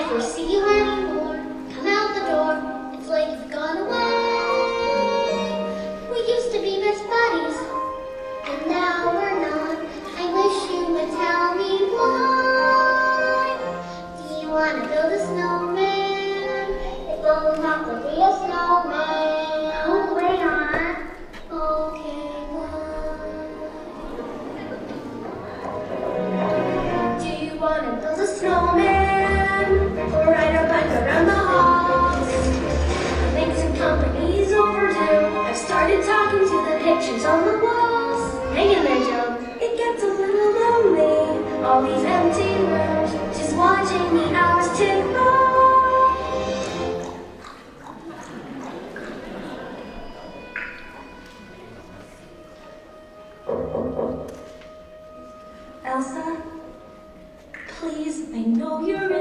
never see you anymore. Come out the door, it's like you've gone away. We used to be best buddies, and now we're not. I wish you would tell me why. Do you want to build a snowman? It will not be a snowman. Talking to the pictures on the walls. Hang in there, Joan. It gets a little lonely. All these empty rooms, just watching the hours tick by. Elsa, please, I know you're